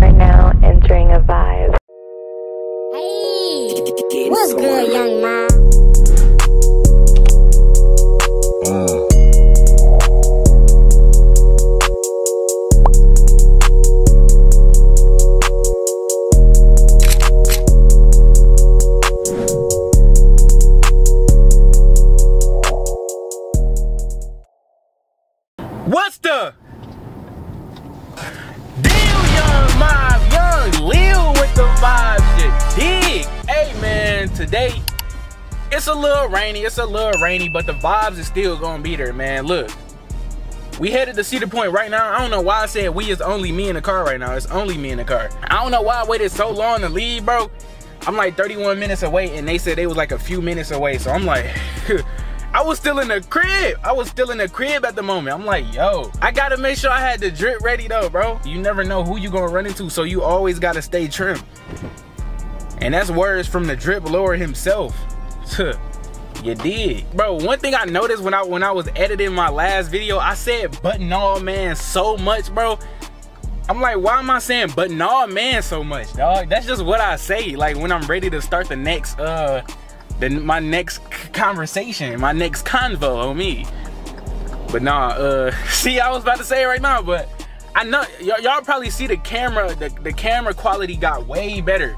Right now, entering a vibe. Hey, what's good, young man? Little rainy, it's a little rainy, but the vibes is still gonna be there, man. Look, we headed to Cedar Point right now. I don't know why I said we is only me in the car right now. It's only me in the car. I don't know why I waited so long to leave, bro. I'm like 31 minutes away, and they said they was like a few minutes away. So I'm like, I was still in the crib. I was still in the crib at the moment. I'm like, yo, I gotta make sure I had the drip ready though, bro. You never know who you gonna run into, so you always gotta stay trim. And that's words from the drip lord himself. you did. Bro, one thing I noticed when I when I was editing my last video, I said button all man so much, bro. I'm like, why am I saying button all man so much, dog? That's just what I say. Like when I'm ready to start the next uh the my next conversation, my next convo on me. But nah, uh see I was about to say it right now, but I know y'all probably see the camera, the, the camera quality got way better.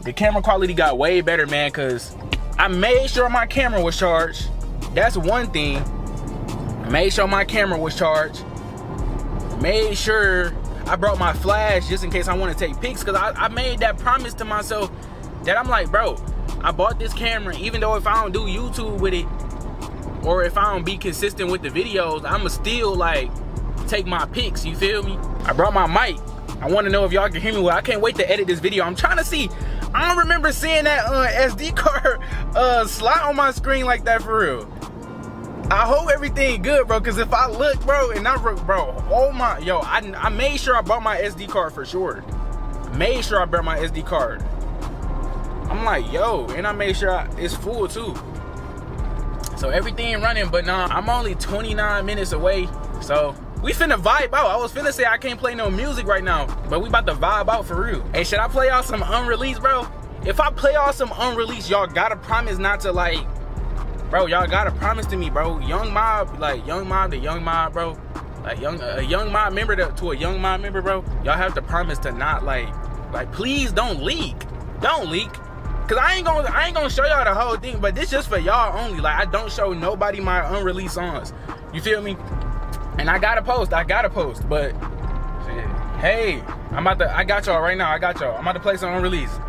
The camera quality got way better, man, cause I made sure my camera was charged. That's one thing. I made sure my camera was charged. Made sure I brought my flash just in case I want to take pics. Cause I, I made that promise to myself that I'm like, bro, I bought this camera, even though if I don't do YouTube with it, or if I don't be consistent with the videos, I'ma still like take my pics, you feel me? I brought my mic. I wanna know if y'all can hear me well. I can't wait to edit this video. I'm trying to see, I don't remember seeing that uh, SD card uh, slot on my screen like that for real. I hope everything good, bro, because if I look, bro, and I, bro, oh my, yo, I, I made sure I bought my SD card for sure. Made sure I brought my SD card. I'm like, yo, and I made sure I, it's full too. So everything running, but nah, I'm only 29 minutes away. So we finna vibe out. I was finna say I can't play no music right now, but we about to vibe out for real. Hey, should I play out some unreleased, bro? If I play out some unreleased, y'all gotta promise not to like, bro, y'all gotta promise to me, bro. Young mob, like young mob to young mob, bro. Like young a young mob member to, to a young mob member, bro. Y'all have to promise to not like, like please don't leak. Don't leak. Cause I ain't gonna I ain't gonna show y'all the whole thing, but this just for y'all only. Like I don't show nobody my unreleased songs. You feel me? And I gotta post, I gotta post, but shit. Hey, I'm about to I got y'all right now. I got y'all. I'm about to play some unreleased.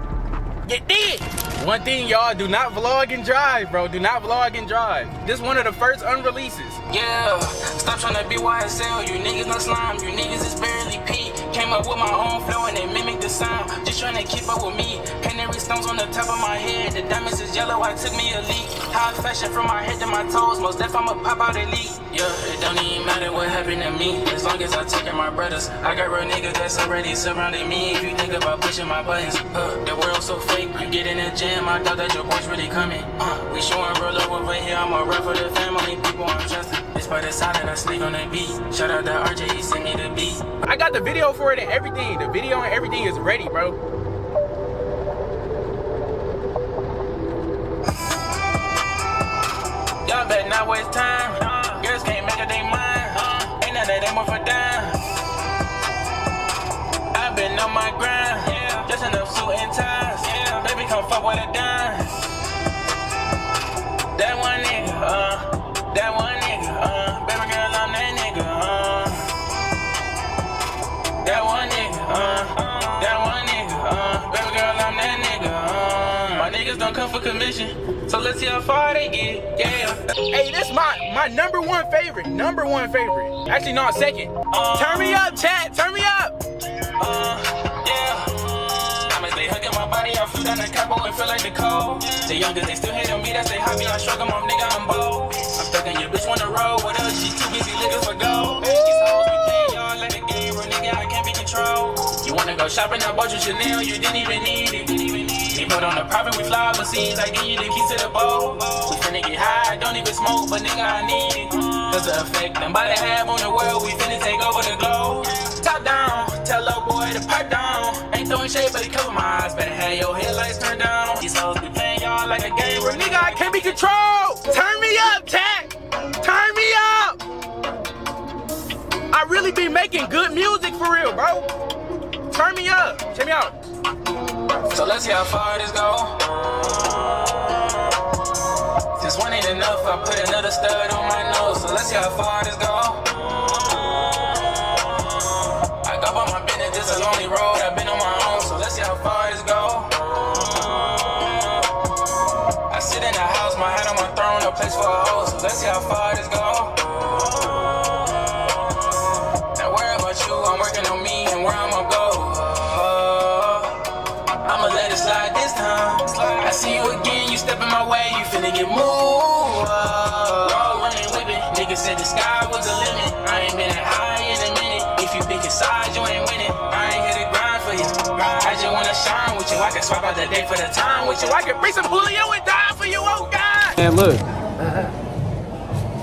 Get did. One thing, y'all, do not vlog and drive, bro. Do not vlog and drive. This one of the first unreleases. Yeah, stop trying to be YSL. You niggas not slime. You niggas is barely P. Came up with my own flow and they mimic the sound. Just trying to keep up with me. Canary stones on the top of my head. The diamonds is yellow. I took me a leak. High fashion from my head to my toes. Most def I'ma pop out elite. Yeah, it don't even matter what happened to me. As long as I take care my brothers. I got real niggas that's already surrounding me. If you think about pushing my buttons, uh, the world's so fake. You get in the gym. I thought that your boys really coming. Uh, we showing real love over here. I'm a rep for the family. People I'm trusting. Despite the silence, I sleep on the beat. Shout out to RJ, he sent me the beat. I got the video for it and everything. The video and everything is ready, bro. Y'all better not waste time. Girls can't make up their mind. Ain't none of them worth a dime. I've been on my grind. Just enough suit and ties. Baby, come fuck with a dime. That one nigga, uh. That one nigga, uh. Baby girl, I'm that nigga, uh. That one nigga, uh. That one nigga, uh. Baby girl, I'm that nigga, uh. My niggas don't come for commission. So let's see how far they get, yeah. Hey, this my my number one favorite. Number one favorite. Actually, no, second. Turn me up, chat. Turn me up. Uh, yeah. Diamonds, they hugging my body. I flew down the capo and feel like the cold. The youngest, they still hate on me. That's they hobby. I struggle, mom, nigga, I'm bold. Stuck bitch wanna roll with us. She too busy looking for gold. These hoes be playing y'all like a game, real nigga. I can't be controlled. You wanna go shopping? I bought you Chanel. You didn't even need it. We put on the private, we fly overseas. I give you the keys to the boat. We finna get high. Don't even smoke, but nigga, I need it. Cause the effect them body have on the world, we finna take over the globe. Top down, tell little boy to pipe down. Ain't throwing shade, but he cover my eyes. Better have your headlights turned down. These hoes be playing y'all like a game. Where Nigga, I can't be controlled. Turn me up, Jack. Be making good music for real, bro. Turn me up. Check me out. So let's see how far this go. Since one ain't enough, I put another stud on my nose. So let's see how far this go. I got on my business, this a lonely road. I've been on my own, so let's see how far this go. I sit in the house, my head on my throne, no place for a host. So let's see how far this go. You finna get moved. Roll running with. Niggas said the sky was the limit. I ain't been that high in a minute. If you pick a side, you ain't winning. I ain't here to grind for you. I just wanna shine with you. I can swap out the day for the time with you. I can bring some Julio and die for you, oh God. Man, look.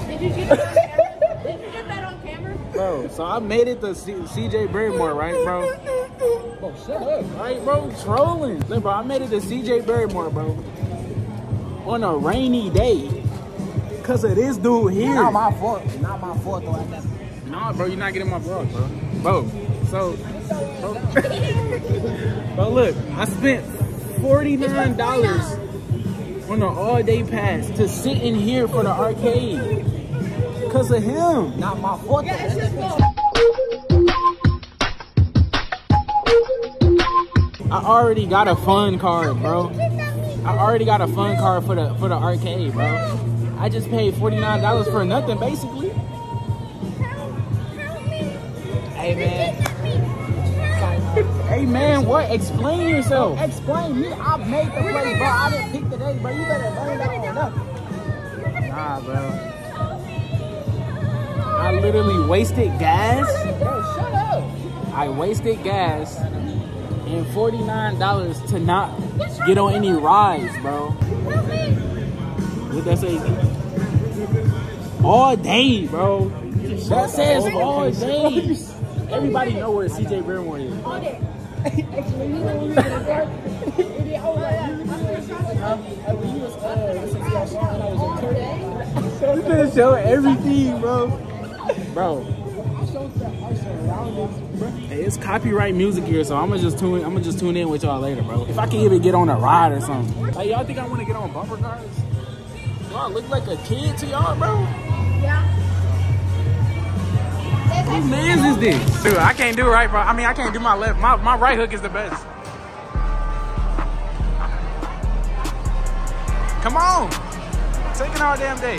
Did you get that on camera? Did you get that on camera? Bro, so I made it to C- CJ Barrymore, right, bro? Bro, shut up. Right, bro, trolling. Look, bro, I made it to CJ Barrymore, bro. On a rainy day. Cause of this dude here. Not my fault. Not my fault though. I guess. Nah, bro, you're not getting my vlog, bro. Bro, so, bro, bro, look, I spent forty-nine dollars on an all-day pass to sit in here for the arcade. Cause of him. Not my fault though. Let's just go. I already got a fun card, bro. I already got a fun card for the for the arcade, bro. I just paid forty-nine dollars for nothing, basically. Hey man. Hey man, what? Explain yourself. Explain me. I made the play, bro. I didn't pick the day, bro. You better learn that up. Nah, bro. I literally wasted gas. Bro, shut up. I wasted gas and $49 to not get on any rides, bro. What that say? All day, bro. That says all day. Everybody know where CJ Barrymore is. I'm gonna show everything, bro. Bro. Hey, it's copyright music here, so I'm gonna just tune. I'm gonna just tune in with y'all later, bro. If I can even get on a ride or something. Like y'all think I want to get on bumper cars? Do I look like a kid to y'all, bro? Yeah. Whose man's is this? Dude, I can't do right, bro. I mean, I can't do my left. My my right hook is the best. Come on, taking our damn day.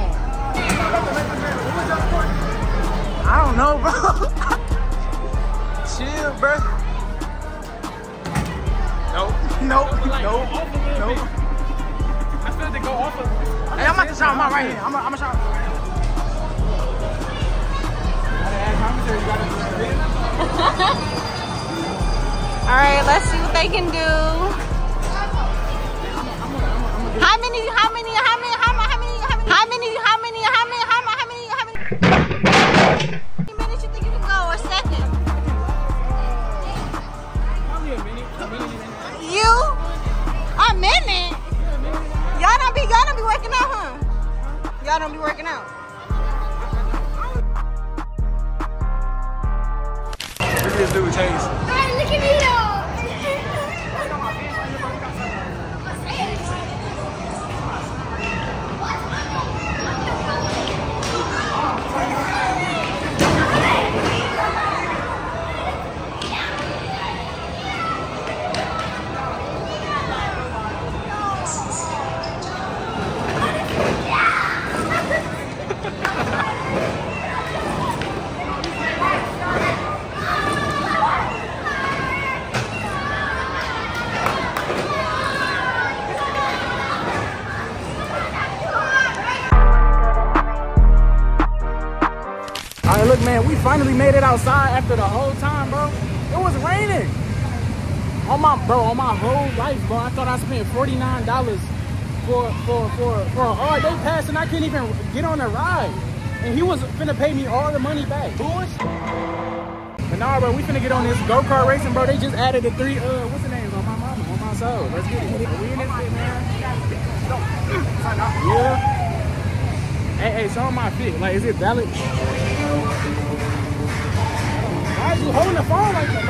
don't know, bro. Chill, bro. Nope. Nope. Nope. Nope. I feel they go off of Hey, I'm about to shot him out right here. I'm going to shot right here. All right, let's see what they can do. After the whole time, bro. It was raining. On my, bro, on my whole life, bro, I thought I spent $49 for, for, for, for a hard day pass and I couldn't even get on the ride. And he was finna pay me all the money back. Bullshit. But nah, bro, we finna get on this go-kart racing, bro. They just added the three, uh, what's the name on my mama, on my soul. Let's get it. Are we in this shit, man? Yeah. Hey, hey, show my fit. Like, is it valid? Why is holding the phone like bro?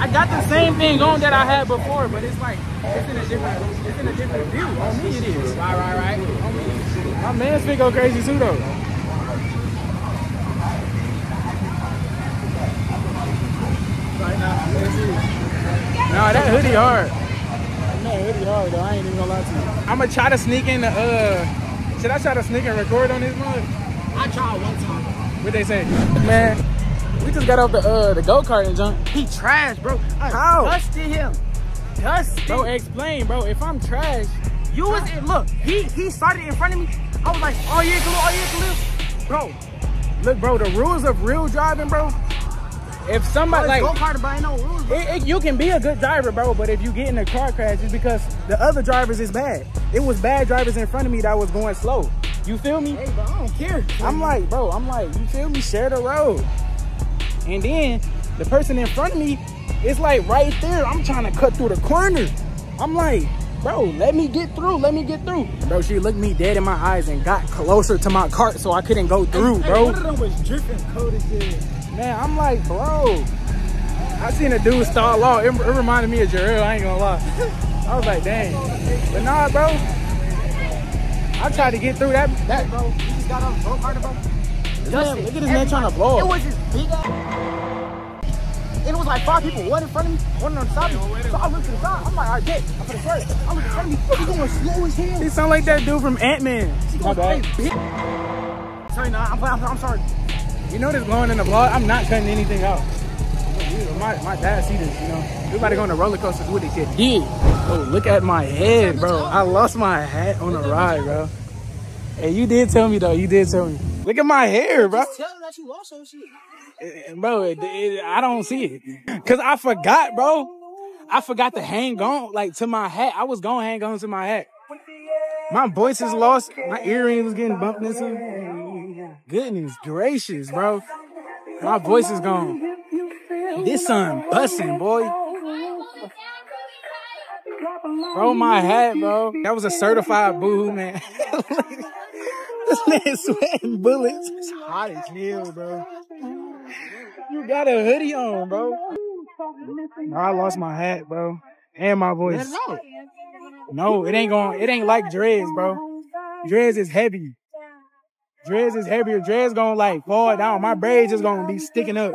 I got the same thing on that I had before, but it's like it's in a different, it's in a different view. On me, it is. Right, right, right. My man's fit go crazy too, though. Right now. Nah, that hoodie hard. That hoodie hard though. I ain't even gonna lie to you. I'm gonna try to sneak in the uh. Should I try to sneak and record on this mug? I tried one time. What they say? Man, we just got off the uh the go kart and jump. He trash, bro. I How? dusted him. Dusted. Bro, explain, bro. If I'm trash, You was in, look, he he started in front of me. I was like, oh yeah, Kahlil, oh yeah, Kahlil. Bro, look, bro. The rules of real driving, bro. If somebody like, go kart, but ain't no rules. It, it- you can be a good driver, bro, but if you get in a car crash, it's because the other drivers is bad. It was bad drivers in front of me that was going slow. You feel me? Hey, bro, I don't care. I'm like, bro, I'm like, you feel me? Share the road. And then the person in front of me is like right there. I'm trying to cut through the corner. I'm like, bro, let me get through. Let me get through. Bro, she looked me dead in my eyes and got closer to my cart so I couldn't go through, Hey, bro. one of them was dripping cold as hell. Man, I'm like, bro. I seen a dude stall off. It, it reminded me of Jarrell, I ain't gonna lie. I was like, dang. But nah, bro. I tried to get through that. that Bro, he just got on the go kart, bro. man, look at this man trying to blow It was just big ass. And it was like five people, one in front of me, one on the side of me. So I looked to the side. I'm like, all right, bet. I'm gonna swerve. I look in front of me. He going slow as hell. He sound like that dude from Ant-Man. My bad. Sorry, nah, I'm, I'm, I'm sorry. You know this blowing in the vlog? I'm not cutting anything out. My, my dad see this, you know. Everybody going to roller coasters with this shit. Yeah. Oh, look at my head, bro. I lost my hat on the ride, bro. Hey, you did tell me though. You did tell me. Look at my hair, bro. Tell him that you lost your shit. Eh, Bro, it, it- I don't see it. Cause I forgot, bro. I forgot to hang on like to my hat. I was gonna hang on to my hat. My voice is lost. My earring was getting bumped into. Goodness gracious, bro. My voice is gone. This sun busting, boy. Bro, my hat, bro. That was a certified boo, man. this man sweating bullets. It's hot as hell, bro. You got a hoodie on, bro. No, I lost my hat, bro. And my voice. Let it out. No, it ain't going it ain't like dreads, bro. Dreads is heavy. Dreads is heavier. Dreads gonna like fall down. My braids is gonna be sticking up.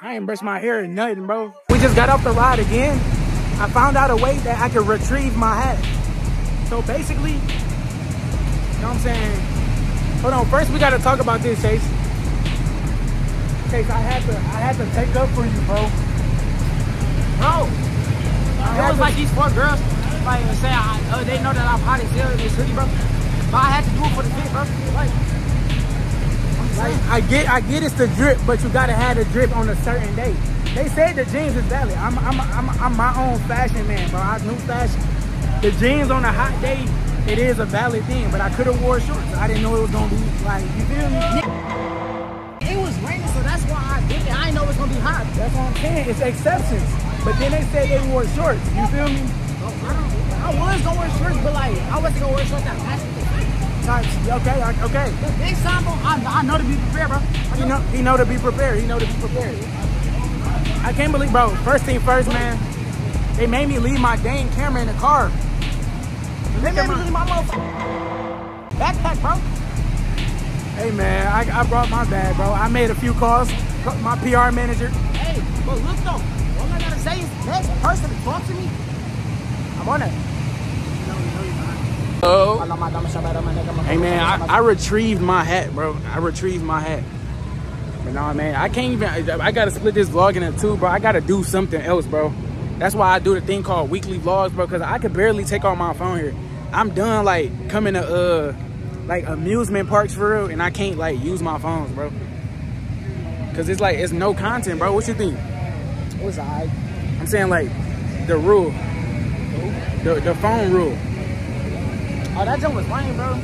I ain't brushed my hair or nothing, bro. We just got off the ride again. I found out a way that I could retrieve my hat. So basically, you know what I'm saying? Hold on, first we gotta talk about this, Chase. Chase, I had to I had to take up for you, bro. Bro, I it was to- like these four girls, like say I, uh, they know that I'm hot as hell in this hoodie, bro. But I had to do it for the fit, bro. Like, Like I get, I get it's the drip, but you gotta have the drip on a certain day. They said the jeans is valid. I'm, I'm, I'm, I'm my own fashion man, bro. I new fashion. The jeans on a hot day, it is a valid thing. But I could have wore shorts. I didn't know it was gonna be like, you feel me? it was raining, so that's why I did it. I didn't know it was gonna be hot. That's what I'm saying. It's exceptions. But then they said they wore shorts. You feel me? I, was gonna wear shorts, but like I wasn't gonna wear shorts that matched the fit. Type- Okay, okay. Next time, I, I know to be prepared, bro. He know, he know to be prepared. He know to be prepared. I can't believe, bro. First thing first, man. They made me leave my dang camera in the car. They made me leave my motherfucking backpack, bro. Hey man, I, I brought my bag, bro. I made a few calls. My PR manager. Hey, but look though, all I gotta say is next person to talk to me. I'm on it. Oh. Hey man, I, I retrieved my hat, bro. I retrieved my hat. But nah, man, I can't even. I gotta split this vlog into two, bro. I gotta do something else, bro. That's why I do the thing called weekly vlogs, bro. Cause I could barely take off my phone here. I'm done like coming to uh like amusement parks for real, and I can't like use my phones, bro. Cause it's like it's no content, bro. What you think? It was alright. I'm saying like the rule, the the phone rule. Oh, that jump was lame, bro.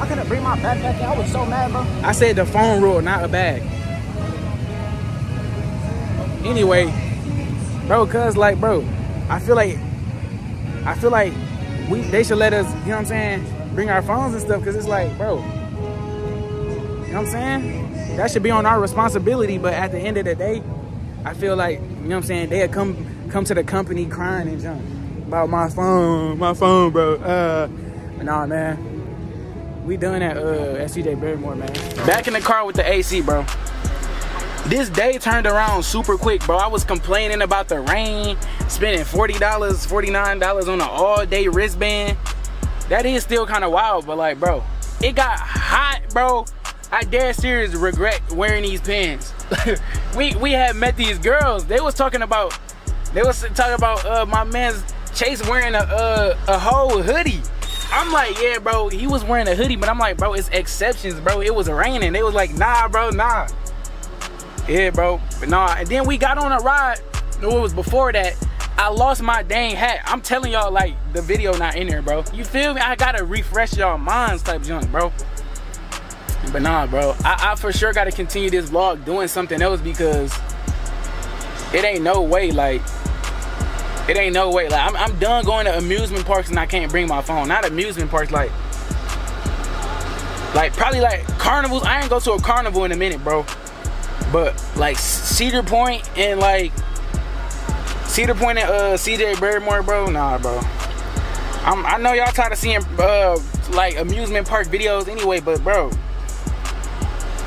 I couldn't bring my backpack in. I was so mad, bro. I said the phone rule, not a bag. Anyway, bro, cause like, bro, I feel like, I feel like we they should let us, you know what I'm saying, bring our phones and stuff, cause it's like, bro, you know what I'm saying? That should be on our responsibility. But at the end of the day, I feel like, you know what I'm saying, they'll come come to the company crying and jump about my phone, my phone, bro. Uh, nah, man. We done at uh at CJ Barrymore, man. Back in the car with the AC, bro. This day turned around super quick, bro. I was complaining about the rain, spending $40, $49 on an all-day wristband. That is still kind of wild, but like, bro, it got hot, bro. I dare serious regret wearing these pants. we we had met these girls. They was talking about they was talking about uh my man's Chase wearing a uh, a whole hoodie. I'm like, yeah, bro. He was wearing a hoodie, but I'm like, bro, it's exceptions, bro. It was raining. They was like, nah, bro, nah. Yeah, bro. But nah. And then we got on a ride. No, it was before that. I lost my dang hat. I'm telling y'all, like, the video not in there, bro. You feel me? I gotta refresh y'all minds type junk, bro. But nah, bro. I, I for sure gotta continue this vlog doing something else because it ain't no way, like, it ain't no way. Like, I'm, I'm done going to amusement parks and I can't bring my phone. Not amusement parks, like, like probably like carnivals. I ain't go to a carnival in a minute, bro. But like Cedar Point and like Cedar Point and uh CJ Barrymore, bro. Nah, bro. I'm, I know y'all tired of seeing uh like amusement park videos anyway, but bro,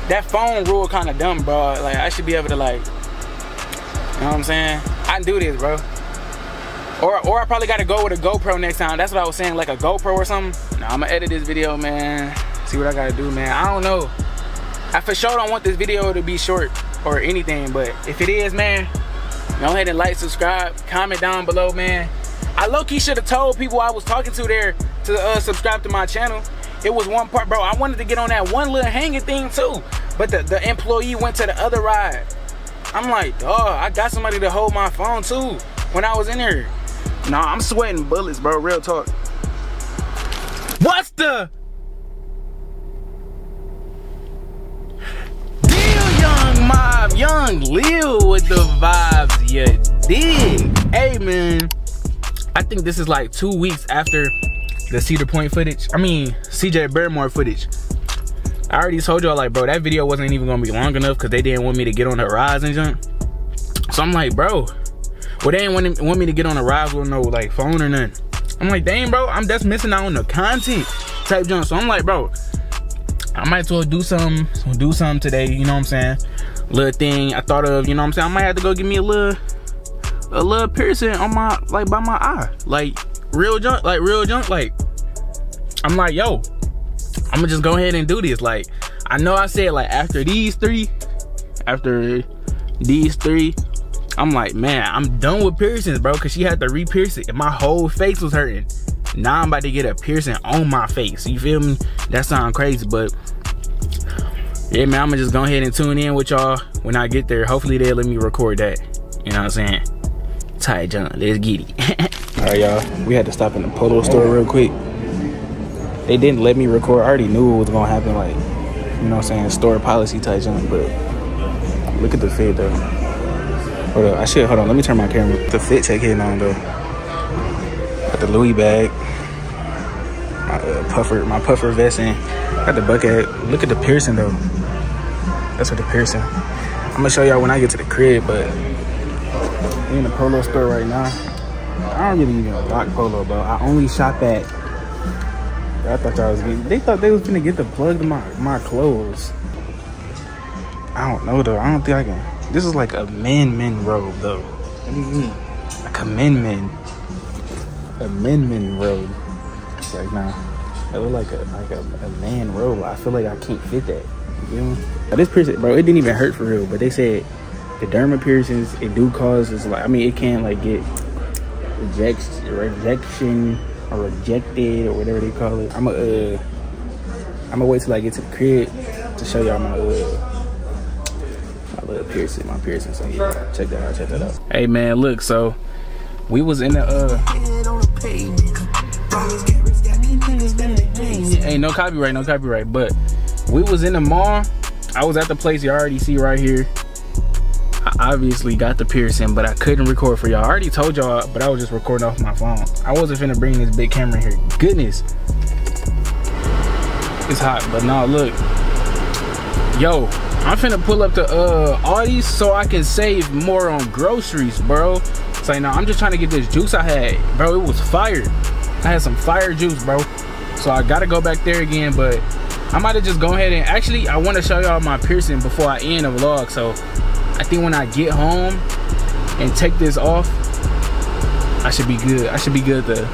that phone rule kind of dumb, bro. Like I should be able to like, you know what I'm saying? I can do this, bro. Or, or I probably gotta go with a GoPro next time. That's what I was saying, like a GoPro or something. Nah, I'm gonna edit this video, man. See what I gotta do, man. I don't know. I for sure don't want this video to be short or anything, but if it is, man, go ahead and like, subscribe, comment down below, man. I low-key should have told people I was talking to there to uh, subscribe to my channel. It was one part, bro. I wanted to get on that one little hanging thing too, but the, the employee went to the other ride. I'm like, dog, I got somebody to hold my phone too when I was in there. Nah, I'm sweating bullets, bro. Real talk. What's the deal, young mob? Young Lil with the vibes, you dig? Hey, man. I think this is like two weeks after the Cedar Point footage. I mean, CJ Barrymore footage. I already told y'all, like, bro, that video wasn't even gonna be long enough because they didn't want me to get on the and junk. So I'm like, bro, well, they didn't want, want me to get on rides with no, like, phone or nothing. I'm like, dang, bro, I'm just missing out on the content type junk. So I'm like, bro, I might as well do something, do something today, you know what I'm saying? Little thing I thought of, you know what I'm saying? I might have to go give me a little, a little piercing on my, like, by my eye. Like, real junk, like, real junk, like, I'm like, yo, I'm gonna just go ahead and do this. Like, I know I said like after these three, after these three, I'm like, man, I'm done with piercings, bro. Cause she had to re-pierce it, and my whole face was hurting. Now I'm about to get a piercing on my face. You feel me? That sounds crazy, but yeah, man, I'm gonna just go ahead and tune in with y'all when I get there. Hopefully they'll let me record that. You know what I'm saying? Ty John, let's get it. All right, y'all. We had to stop in the polo store real quick. They didn't let me record. I already knew what was gonna happen. Like, you know what I'm saying? Store policy Ty John, but look at the fit though. Hold up, I should hold on. Let me turn my camera. The fit check hitting on though. Got the Louis bag. My uh, puffer, my puffer vest in. Got the bucket. Look at the piercing though. That's what the piercing. I'm gonna show y'all when I get to the crib, but we in the polo store right now. I don't really even rock polo, bro. I only shop at. I thought y'all was getting. They thought they was gonna get the plug to my my clothes. I don't know though. I don't think I can. This is like a men men robe though. What do you mean? Like a men men. A men men robe. It's like nah. It look like a like a, a man robe. I feel like I can't fit that. You feel me? Now, this piercing, bro, it didn't even hurt for real. But they said the derma piercings, it do cause is like I mean it can like get rejection, rejection or rejected or whatever they call it. I'm a uh, I'm gonna wait till I get to the crib to show y'all my uh piercing, my piercing. So yeah, check that out, check that out. Hey man, look, so we was in the uh ain't no copyright, no copyright, but we was in the mall. I was at the place you already see right here. I obviously got the piercing, but I couldn't record for y'all. I already told y'all, but I was just recording off my phone. I wasn't finna bring this big camera here. Goodness. It's hot, but now look. Yo, I'm finna pull up the uh Audis so I can save more on groceries, bro. It's like, I'm just trying to get this juice I had. Bro, it was fire. I had some fire juice, bro. So I gotta go back there again, but I might have just go ahead and actually I want to show y'all my piercing before I end the vlog. So I think when I get home and take this off, I should be good. I should be good to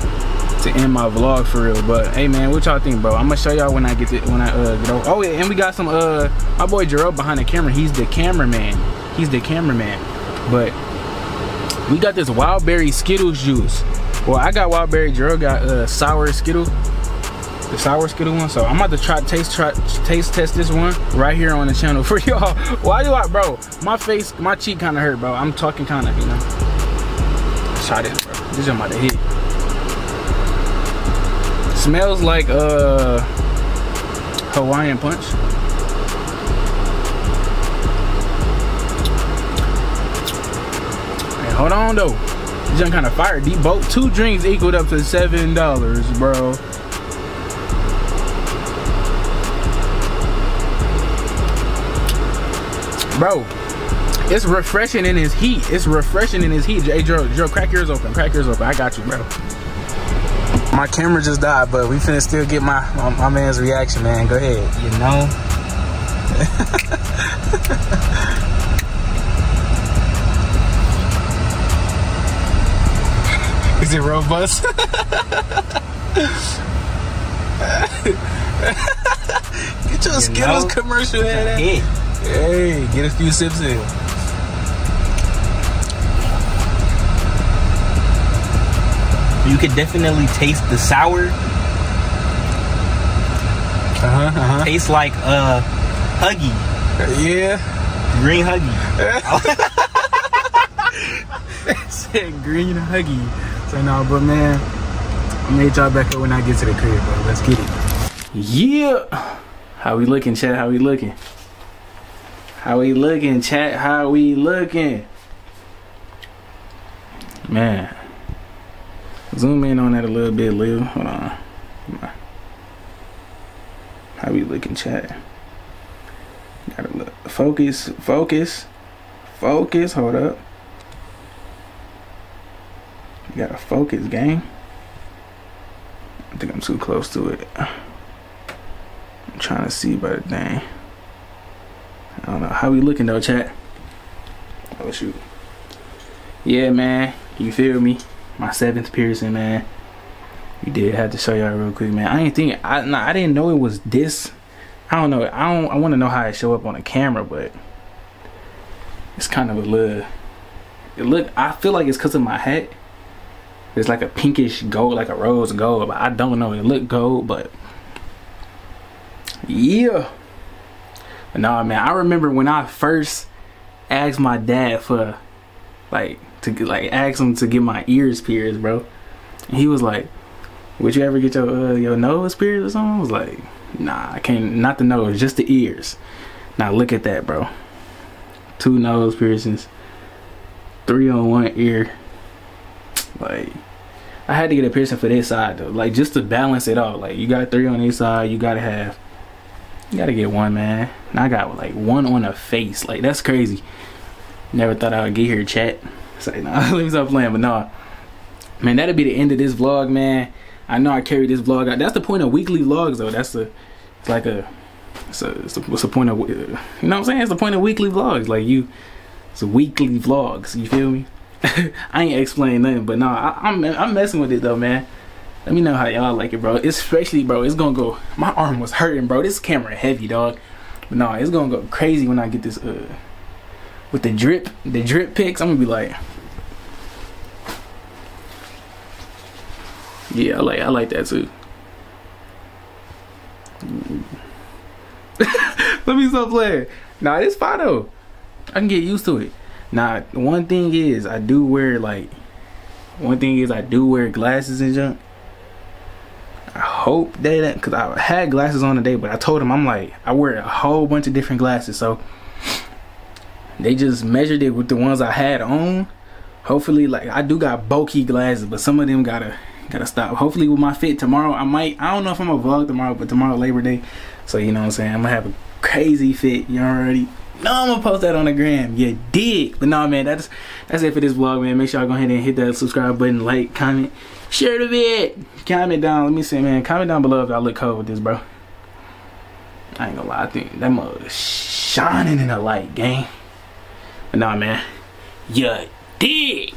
to end my vlog for real. But hey man, what y'all think, bro? I'm gonna show y'all when I get to when I uh get over. Oh yeah, and we got some uh my boy Jerome behind the camera. He's the cameraman. He's the cameraman. But we got this wild berry Skittles juice. Well, I got wild berry. Jerome got uh sour Skittle. The sour Skittle one. So I'm about to try taste try taste test this one right here on the channel for y'all. Why do I, bro? My face, my cheek kind of hurt, bro. I'm talking kind of, you know. Let's try this, bro. This is about to hit. Smells like uh Hawaiian punch. Hey, hold on though. This young kind of fire. Deep boat. Two drinks equaled up to seven dollars, bro. Bro, it's refreshing in his heat. It's refreshing in his heat. Hey, Joe, Joe, crack yours open. Crack yours open. I got you, bro. My camera just died, but we finna still get my, my, my man's reaction, man. Go ahead. You know? Is it robust? Get your You Skittles know? commercial head. Hey. Hey, get a few sips in. You could definitely taste the sour. Uh-huh, uh-huh. Tastes like uh Huggy. Yeah. Green Huggy. Said green huggy. So no, but man, I'm gonna hit y'all back up when I get to the crib, bro. Let's get it. Yeah. How we looking, chat? How we looking? How we looking, chat? How we looking? Man. Zoom in on that a little bit, Lil. Hold on. How we looking, chat? Gotta look. Focus, focus, focus. Hold up. You gotta focus, gang. I think I'm too close to it. I'm trying to see but dang. I don't know. How we looking though, chat? Oh shoot. Yeah, man. You feel me? My seventh piercing, man. We did have to show y'all real quick, man. I didn't think I nah, I didn't know it was this. I don't know. I don't. I want to know how it show up on the camera, but it's kind of a little. It look. I feel like it's because of my hat. It's like a pinkish gold, like a rose gold. But I don't know. It look gold, but yeah. But nah, man. I remember when I first asked my dad for, like, to like ask him to get my ears pierced, bro. And he was like, "Would you ever get your uh, your nose pierced or something?" I was like, "Nah, I can't. Not the nose, just the ears." Now look at that, bro. Two nose piercings, three on one ear. Like, I had to get a piercing for this side though, like just to balance it out. Like, you got three on each side, you gotta have, you gotta get one, man. And I got like one on the face. Like, that's crazy. Never thought I would get here, chat. Say, nah, let me stop playing, but nah. Man, that'll be the end of this vlog, man. I know I carried this vlog out. That's the point of weekly vlogs, though. That's the, it's like a, it's a, it's a what's the point of, you know what I'm saying? It's the point of weekly vlogs. Like you, it's a weekly vlogs. You feel me? I ain't explaining nothing, but I, I'm I'm messing with it though, man. Let me know how y'all like it, bro. Especially, bro, it's gonna go. My arm was hurting, bro. This camera heavy, dog. But no, it's gonna go crazy when I get this uh with the drip, the drip picks, I'm gonna be like, yeah, I like I like that too. Let me stop playing. Nah, it's fine though. I can get used to it. Now, one thing is, I do wear like, one thing is I do wear glasses and junk. I hope that, cause I had glasses on today, but I told him I'm like, I wear a whole bunch of different glasses, so they just measured it with the ones I had on. Hopefully, like I do got bulky glasses, but some of them gotta gotta stop. Hopefully, with my fit tomorrow, I might. I don't know if I'm gonna vlog tomorrow, but tomorrow Labor Day, so you know what I'm saying. I'm gonna have a crazy fit. You already know I'm gonna post that on the gram. Yeah, dig? But nah, man, that's that's it for this vlog, man. Make sure y'all go ahead and hit that subscribe button, like, comment, share the vid, comment down. Let me see, man. Comment down below if y'all look cold with this, bro. I ain't gonna lie, I think that mother is shining in the light, gang. Nah, man, you dig?